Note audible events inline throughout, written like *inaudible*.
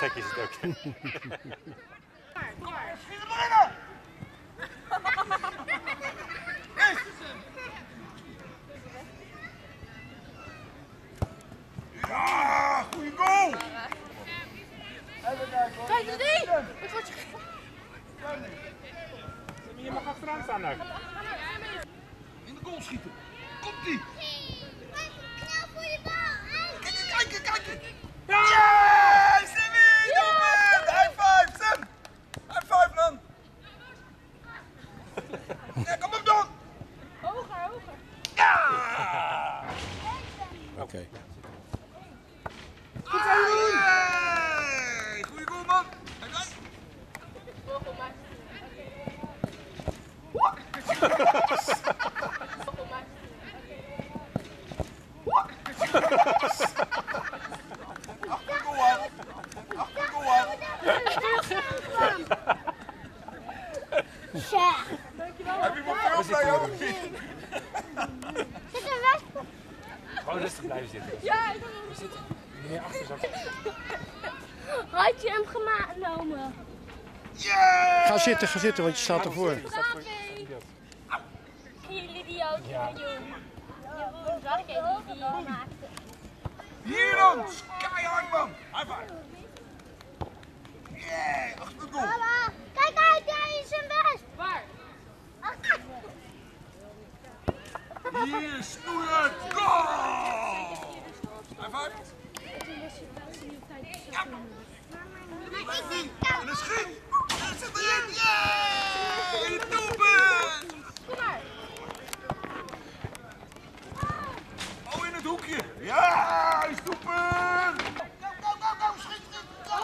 gek is het ook. Kom maar, schiet er maar in! Is! Ja, goede goal! Kijk eens die! Het wordt je... Je mag achteraan staan daar. In de goal schieten. Komt ie! Kijk, kijk, kijk! Ja! Sammy! Doelpunt! High five, Sam! High five, man! Ja, kom op dan! Hoger, hoger. Ja! Oké. Goed zo, Jeroen! Hey, Goeie goal, man! Heb je mijn film bij jou? Gewoon rustig blijven zitten. Ja, ik Meer achter zo. Had je hem genomen? Yeah! Ga zitten, ga zitten, want je staat ervoor. Jullie die ook. Jeroen, maakte? Hier dan! Keihard, man! High five! Yeah! Achter de goal! Mama, kijk uit, hij is zijn best. Waar? Hier, snoeien! Goal! High five! Ja! En een schiet! En zit erin! Doelpunt! Kom. Oh, in het hoekje! Ja! Is doelpunt! Go, go, go, go! Schiet, schiet! Go!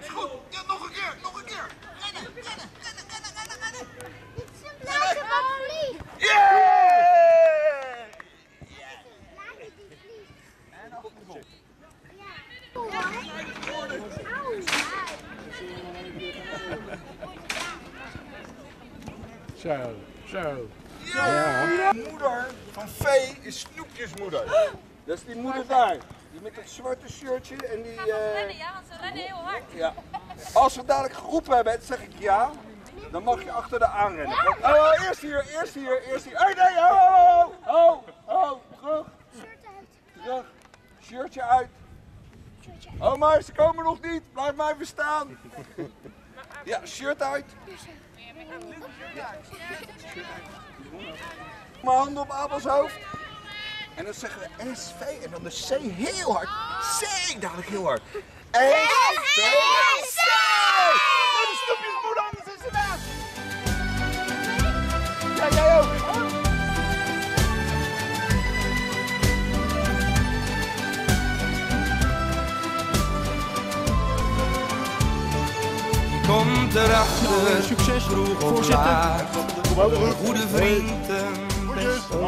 Is *laughs* goed! Ja, *laughs* nog een keer! Nog een keer! Rennen! Rennen! Rennen! Rennen! Zo, zo. Ja. Moeder van Vee is Snoepjesmoeder. Dat is die moeder daar. Die met het zwarte shirtje en die... eh, Ja, want ze rennen heel hard. ja. Als we dadelijk geroepen hebben, zeg ik ja. Dan mag je achter de aanrennen. Oh, oh, eerst hier, eerst hier, eerst hier. Hey, nee, oh, oh, oh, oh, terug. Terug. Shirtje uit. Oh, maar ze komen nog niet. Blijf maar even staan. Ja, shirt uit. Mijn handen op Abels hoofd. En dan zeggen we SV en dan de C heel hard. C dadelijk heel hard. SV! Komt erachter, Succes, vroeg voorzitter. Goede vrienden, beste